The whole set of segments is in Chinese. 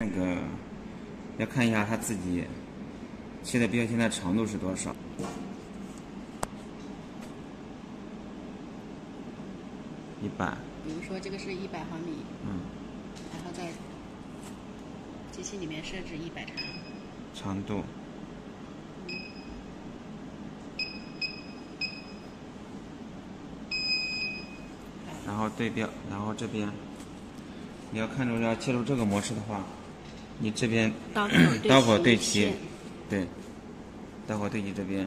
那个要看一下他自己切的标签的长度是多少。一百，比如说这个是一百毫米，嗯，然后在机器里面设置一百长，长度。然后对标，然后这边你要看出要切入这个模式的话，你这边刀口 对齐线，对，刀口对齐这边，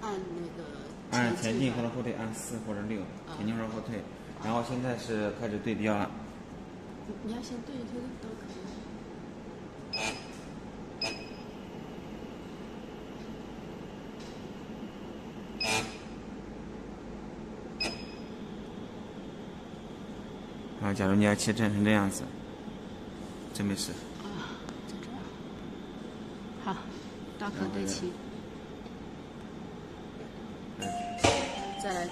按那个按前进或者后退，按四或者六，啊前进或者后退。然后现在是开始对标了，你要先对这个刀口。然后假如你要切成成这样子，真没事。啊，就这样。好，刀口对齐，再来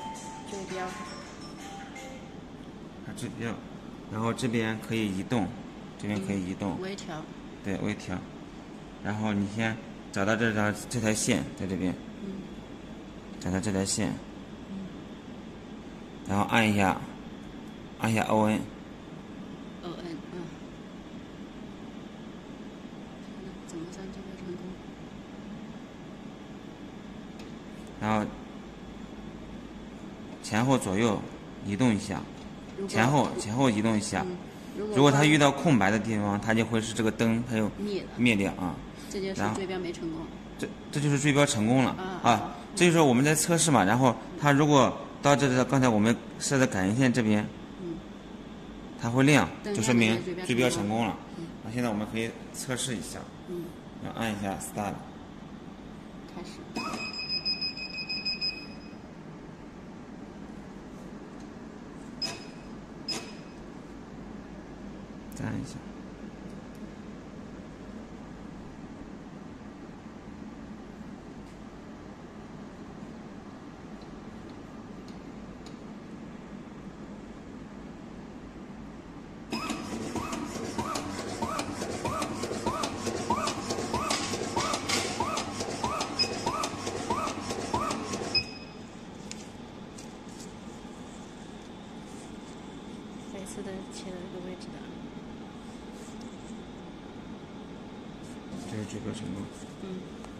对标。啊，这边，然后这边可以移动，这边可以移动，微调，对，微调。然后你先找到这条这条线在这边，嗯找到这条线，然后按一下，按一下 O N，，O N，嗯。那怎么算这个成功？然后前后左右移动一下，前后前后移动一下。嗯，如果如果它遇到空白的地方，它就会是这个灯它就灭，灭掉啊。这就是然后追标没成功。这这就是追标成功了啊啊！这就是我们在测试嘛，然后它如果到这个刚才我们设的感应线这边，嗯，它会亮，就说明追追标成标成功了。那现在我们可以测试一下，嗯，要按一下 start，开始。再按一下。再一次的切的这个位置的，这是这个什么。嗯。